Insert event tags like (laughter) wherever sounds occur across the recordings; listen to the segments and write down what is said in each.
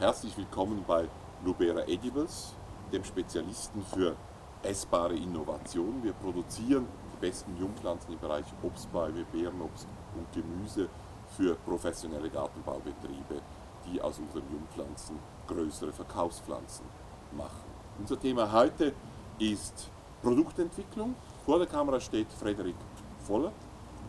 Herzlich willkommen bei Lubera Edibles, dem Spezialisten für essbare Innovation. Wir produzieren die besten Jungpflanzen im Bereich Obstbäume, Beerenobst und Gemüse für professionelle Gartenbaubetriebe, die aus unseren Jungpflanzen größere Verkaufspflanzen machen. Unser Thema heute ist Produktentwicklung. Vor der Kamera steht Frederik Voller.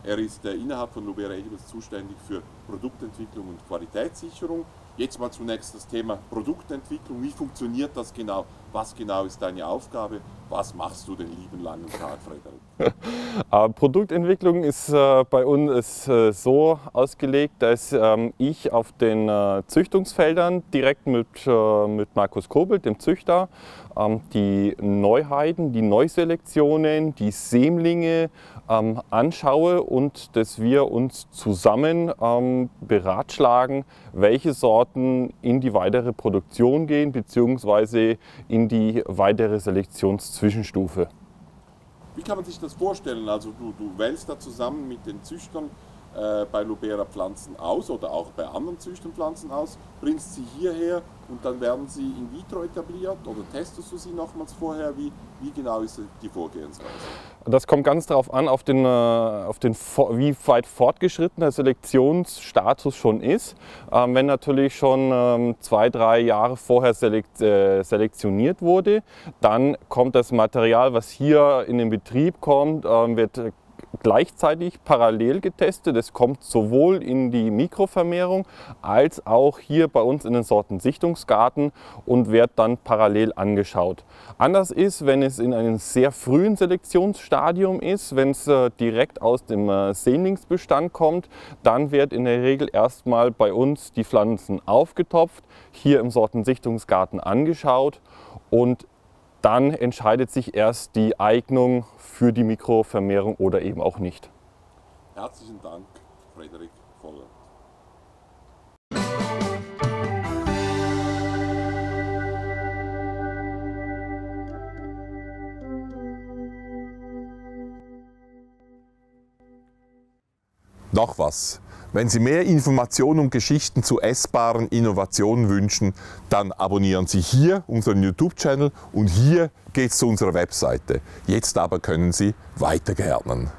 Er ist äh, innerhalb von Lubera Edibles zuständig für Produktentwicklung und Qualitätssicherung. Jetzt mal zunächst das Thema Produktentwicklung. Wie funktioniert das genau? Was genau ist deine Aufgabe? Was machst du den lieben langen Tag, Frederik? (laughs) Äh, Produktentwicklung ist äh, bei uns äh, so ausgelegt, dass ähm, ich auf den Züchtungsfeldern direkt mit, Markus Kobel, dem Züchter, ähm, die Neuheiten, die Neuselektionen, die Sämlinge ähm, anschaue und dass wir uns zusammen beratschlagen, welche Sorten in die weitere Produktion gehen bzw. in die weitere Selektionszwischenstufe. Wie kann man sich das vorstellen? Also du, du wählst da zusammen mit den Züchtern äh, bei Lubera Pflanzen aus oder auch bei anderen Züchtern Pflanzen aus, bringst sie hierher und dann werden sie in vitro etabliert oder testest du sie nochmals vorher? Wie, wie genau ist die Vorgehensweise? Das kommt ganz darauf an, auf den, äh, auf den, wie weit fortgeschritten der Selektionsstatus schon ist. Ähm, wenn natürlich schon ähm, zwei, drei Jahre vorher äh, selektioniert wurde, dann kommt das Material, was hier in den Betrieb kommt, ähm, wird gleichzeitig parallel getestet. Es kommt sowohl in die Mikrovermehrung als auch hier bei uns in den Sortensichtungsgarten und wird dann parallel angeschaut. Anders ist, wenn es in einem sehr frühen Selektionsstadium ist, wenn es äh, direkt aus dem äh, Sämlingsbestand kommt, dann wird in der Regel erstmal bei uns die Pflanzen aufgetopft, hier im Sortensichtungsgarten angeschaut und dann entscheidet sich erst die Eignung für die Mikrovermehrung oder eben auch nicht. Herzlichen Dank, Frederik Voller. Noch was. Wenn Sie mehr Informationen und Geschichten zu essbaren Innovationen wünschen, dann abonnieren Sie hier unseren YouTube-Channel und hier geht es zu unserer Webseite. Jetzt aber können Sie weiter gärtnern.